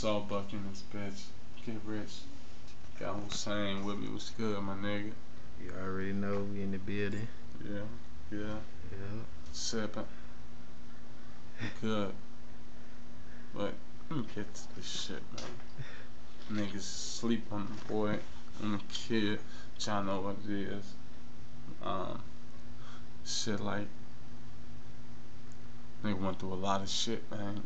Sawbuck in this bitch. Get rich. Got Hussein with me. What's good, my nigga? You already know we in the building. Yeah, yeah. Yeah. Sipping. Good. But let me get to this shit, man. Niggas sleep on the boy, on the kid. Y'all know what it is. Um, shit like nigga went through a lot of shit, man.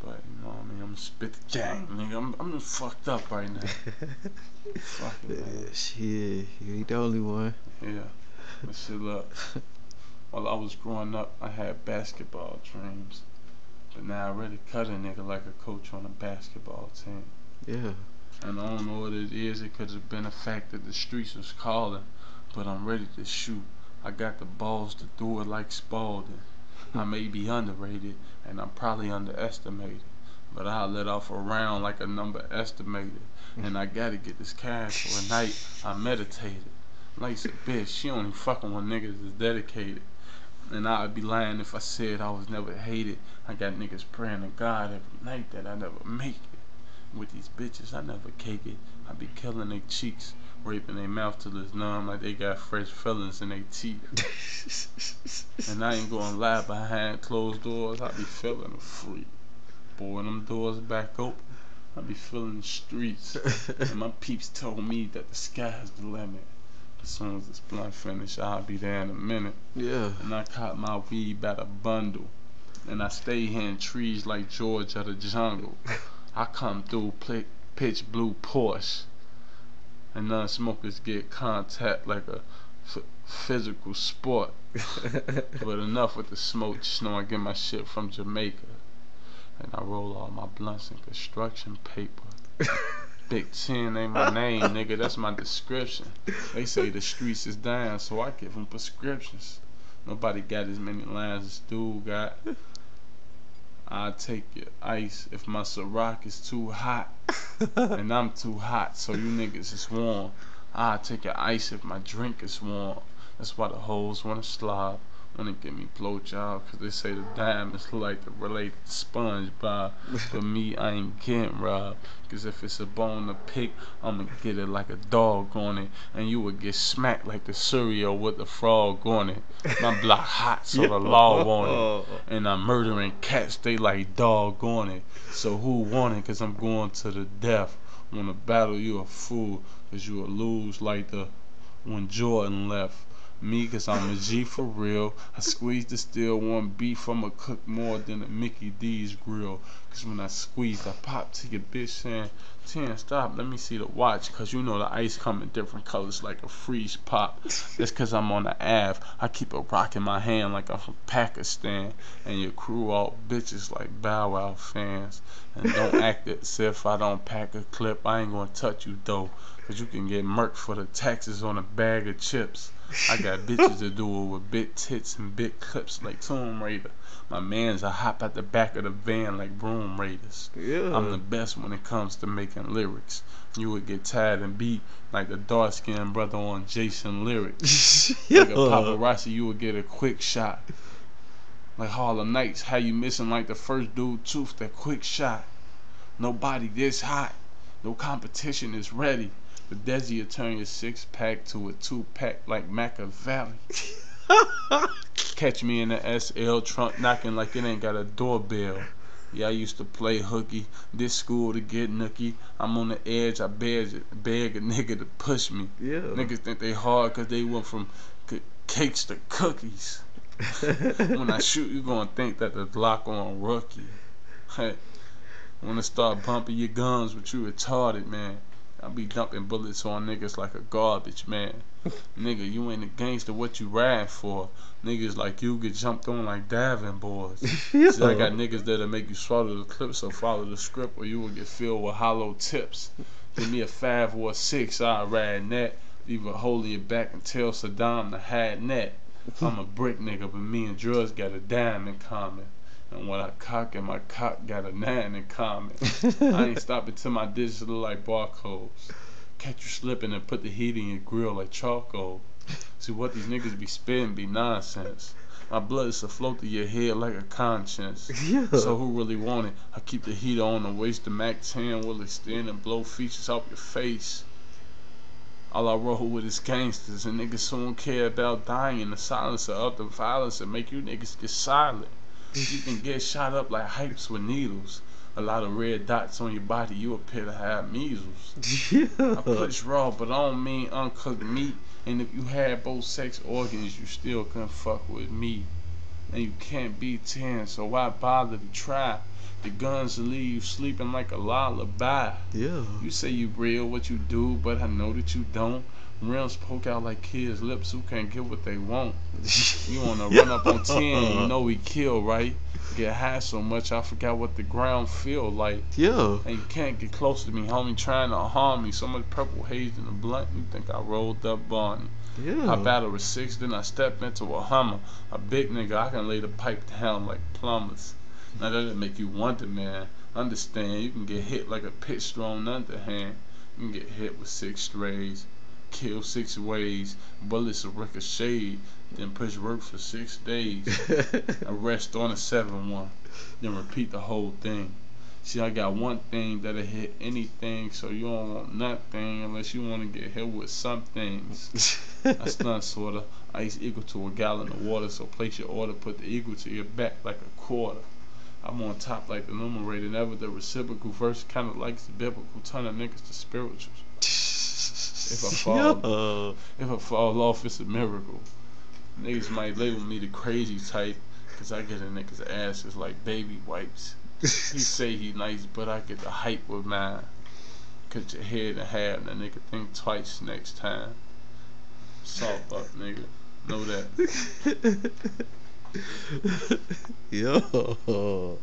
But you know what I mean? I'm spit the gang, nigga. I'm I'm fucked up right now. Fucking man. Shit, you ain't the only one. Yeah. But shit look. While I was growing up, I had basketball dreams. But now I really cut a nigga like a coach on a basketball team. Yeah. And I don't know what it is. It could have been the fact that the streets was calling, but I'm ready to shoot. I got the balls to do it like Spalding. I may be underrated, and I'm probably underestimated, but I let off a round like a number estimated. And I gotta get this cash for a night. I meditated. Like a bitch, she only fucking with niggas is dedicated. And I'd be lying if I said I was never hated. I got niggas praying to God every night that I never make it. With these bitches, I never cake it. I be killing their cheeks, raping their mouth till it's numb like they got fresh fillings in their teeth. and I ain't gonna lie, behind closed doors, I be feeling free. Boy, when them doors back open, I be feeling the streets. and my peeps told me that the sky's the limit. As soon as this blunt finish, I'll be there in a minute. Yeah. And I caught my weed by the bundle. And I stay here in trees like George of the jungle. I come through pl- pitch blue Porsche. And non smokers get contact like a f- physical sport. but enough with the smoke, just know I get my shit from Jamaica. And I roll all my blunts in construction paper. Big Ten ain't my name, nigga. That's my description. They say the streets is dying, so I give them prescriptions. Nobody got as many lines as dude got. I take your ice if my Ciroc is too hot, and I'm too hot, so you niggas is warm. I take your ice if my drink is warm. That's why the hoes wanna slob, wanna get me blowjob, cause they say the diamonds like the related to SpongeBob. But me, I ain't getting robbed, cause if it's a bone to pick, I'ma get it like a dog on it, and you would get smacked like the cereal with the frog on it. My block hot, so the law want it. And I'm murdering cats, they like dog on it. So who want it? Cause I'm going to the death. Wanna battle you a fool, cause you will lose like the when Jordan left. Me, cause I'm a G for real. I squeeze the steel one beef, I'ma cook more than a Mickey D's grill. Cause when I squeeze, I pop to your bitch saying, Ten, stop, let me see the watch. Cause you know the ice come in different colors like a freeze pop. That's cause I'm on the Ave. I keep a rock in my hand like I'm from Pakistan. And your crew all bitches like Bow Wow fans. And don't act as if I don't pack a clip. I ain't gonna touch you though. Cause you can get murked for the taxes on a bag of chips. I got bitches to do it with big tits and big clips like Tomb Raider. My mans a hop at the back of the van like Broom Raiders. Yeah. I'm the best when it comes to making lyrics. You would get tired and beat like the dark skinned brother on Jason's Lyric. Like a paparazzi, you would get a quick shot. Like Harlem Nights, how you missing like the first dude tooth, that quick shot. Nobody this hot. No competition is ready. The Desi will turn your six pack to a two pack like Makaveli. Catch me in the SL trunk knocking like it ain't got a doorbell. Yeah, I used to play hooky. This school to get nookie. I'm on the edge. I beg, beg a nigga to push me. Yeah. Niggas think they hard because they went from c- cakes to cookies. when I shoot, you gonna think that the Glock on rookie. Hey, when I start bumping your guns, but you retarded, man. I be dumping bullets on niggas like a garbage man. Nigga, you ain't a gangster, what you riding for? Niggas like you get jumped on like diving boards. See, I got niggas that'll make you swallow the clip, so follow the script or you will get filled with hollow tips. Give me a five or a six, I'll ride that. Leave a hole in your back and tell Saddam to hide net. I'm a brick nigga, but me and drugs got a dime in common. And when I cock and my cock got a nine in common. I ain't stopping till my dishes look like barcodes. Catch you slipping and put the heat in your grill like charcoal. See what these niggas be spitting be nonsense. My blood is afloat through your head like a conscience. Yeah. So who really want it? I keep the heat on the waste The Mac 10 will extend and blow features off your face. All I roll with is gangsters and niggas who don't care about dying in the silence of the violence and make you niggas get silent. You can get shot up like hypes with needles. A lot of red dots on your body, you appear to have measles. yeah. I push raw, but I don't mean uncooked meat. And if you had both sex organs, you still couldn't fuck with me. And you can't be 10, so why bother to try? The guns leave you sleeping like a lullaby. Yeah. You say you real what you do, but I know that you don't. Rims poke out like kids' lips who can't get what they want. You wanna run up on 10, you know we kill, right? Get high so much I forgot what the ground feel like. Yeah. And you can't get close to me, homie, trying to harm me. So much purple haze in the blunt, you think I rolled up Barney. Yeah. I battle with six, then I step into a Hummer. A big nigga, I can lay the pipe down like plumbers. Now that'll make you wonder, man. Understand, you can get hit like a pitch thrown underhand. You can get hit with six strays, kill six ways, bullets ricochet, then push work for six days. Arrest on a seven one, then repeat the whole thing. See, I got one thing that'll hit anything, so you don't want nothing unless you want to get hit with some things. That's not sorta. Ice equal to a gallon of water, so place your order, put the equal to your back like a quarter. I'm on top like the numerator, never the reciprocal verse, kinda like the biblical, ton of niggas to spirituals. If I fall, Yeah. if I fall off, it's a miracle. Niggas might label me the crazy type, cause I get a nigga's asses like baby wipes. He say he nice, but I get the hype with mine. Cut your head in half, and the nigga think twice next time. Salt up, nigga. Know that. Yo.